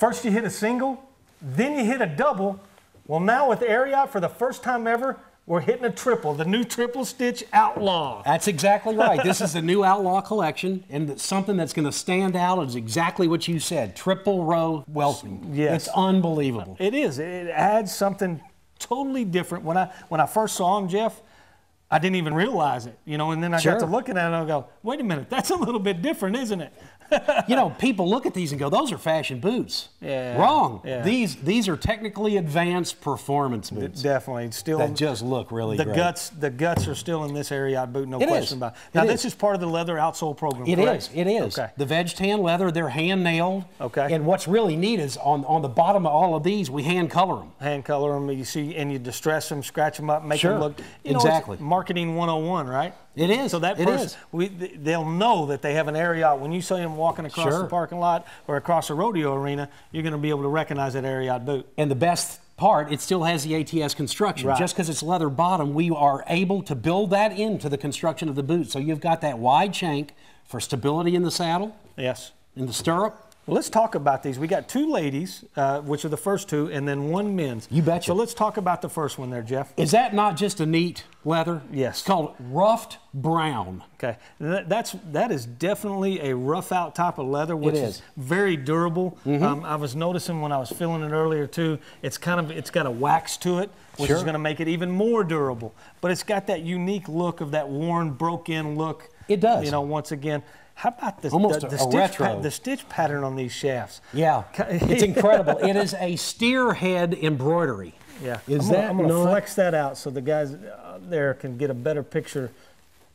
First you hit a single, then you hit a double. Well, now with Ariat, for the first time ever, we're hitting a triple, the new triple stitch outlaw. That's exactly right. this is the new Outlaw collection, and it's something that's going to stand out is exactly what you said. Triple row welcome. Yes. It's unbelievable. It is. It adds something totally different. When I when I first saw him, Jeff, I didn't even realize it, you know. And then I Sure. got to looking at it, and I go, "Wait a minute, that's a little bit different, isn't it?" you know, people look at these and go, "Those are fashion boots." Yeah. Wrong. Yeah. These these are technically advanced performance boots Definitely, still that just look really the great. guts. The guts are still in this Ariat boot, no It question is. about. It. It Now is. this is part of the leather outsole program. It correct? is. It is. Okay. The veg tan leather, they're hand nailed. Okay. And what's really neat is on, on the bottom of all of these, we hand color them. Hand color them, you see, and you distress them, scratch them up, make Sure. them look. You know, Exactly. Marketing 101, right? It is. So that It person, is. we, they'll know that they have an Ariat. When you see them walking across Sure. the parking lot or across a rodeo arena, you're going to be able to recognize that Ariat boot. And the best part, it still has the ATS construction. Right. Just because it's leather bottom, we are able to build that into the construction of the boot. So you've got that wide shank for stability in the saddle, Yes. in the stirrup. Well, let's talk about these. We got two ladies, uh, which are the first two, and then one men's. You betcha. So let's talk about the first one there, Jeff. Is that not just a neat leather? Yes. It's called roughed brown. Okay, That- that's that is definitely a rough out type of leather, which is. is very durable. Um, I was noticing when I was feeling it earlier too. It's kind of it's got a wax to it, which is going to make it even more durable. But it's got that unique look of that worn, broke-in look. It does. You know, once again, how about the Almost the, the a stitch retro. the stitch pattern on these shafts? Yeah, it's incredible. It is a steer head embroidery. Yeah. Is I'm gonna, that I'm going to flex that out so the guys uh, there can get a better picture.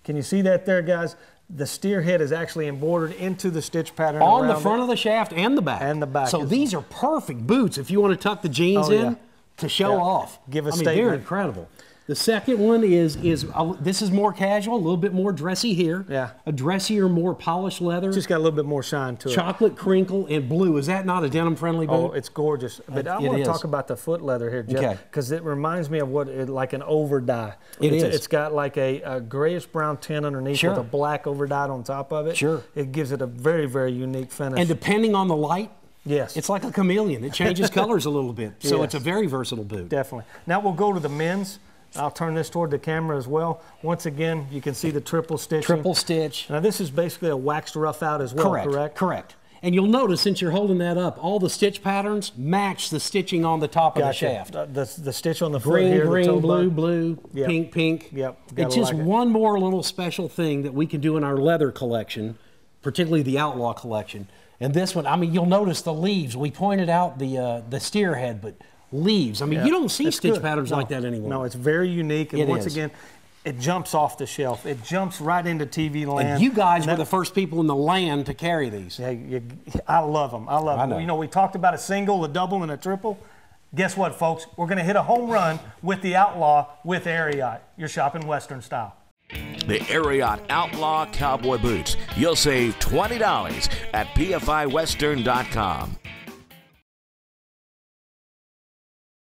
Can you see that there, guys? The steer head is actually embroidered into the stitch pattern on the front it. of the shaft and the back. And the back So these are perfect boots if you want to tuck the jeans Oh, in yeah. to show Yeah. off. Give a I mean, they're incredible. The second one is is uh, this is more casual, a little bit more dressy here. Yeah. A dressier, more polished leather. Just got a little bit more shine to it. chocolate crinkle and blue. Is that not a denim friendly boot? Oh, it's gorgeous. But I want to talk about the foot leather here, Jeff, because it reminds me of what it, like an over dye. It it's, is. It's got like a, a grayish brown tint underneath Sure. with a black over dye on top of it. Sure. It gives it a very, very unique finish. and depending on the light, yes, it's like a chameleon. It changes colors a little bit. So it's a very versatile boot. Definitely. Now we'll go to the men's. I'll turn this toward the camera as well. Once again, you can see the triple stitch. Triple stitch. Now this is basically a waxed rough out as well, correct. correct? Correct. And you'll notice since you're holding that up, all the stitch patterns match the stitching on the top of the shaft. The, the, the stitch on the Green, here, green, blue, button. blue, Yep. pink, pink. Yep, gotta It's just like it. one more little special thing that we can do in our leather collection, particularly the Outlaw collection. And this one, I mean, you'll notice the leaves. We pointed out the uh, the steer head, but leaves. I mean, Yeah, you don't see it's stitch good. patterns No, like that anymore. No, it's very unique, and It once is. again, it jumps off the shelf. It jumps right into TV land. And you guys And were the first people in the land to carry these. Yeah, you, I love them. I love I them. know. You know, we talked about a single, a double, and a triple. Guess what, folks? We're going to hit a home run with the Outlaw with Ariat. You're shopping Western style. The Ariat Outlaw Cowboy Boots. You'll save $20 at pfiwestern.com.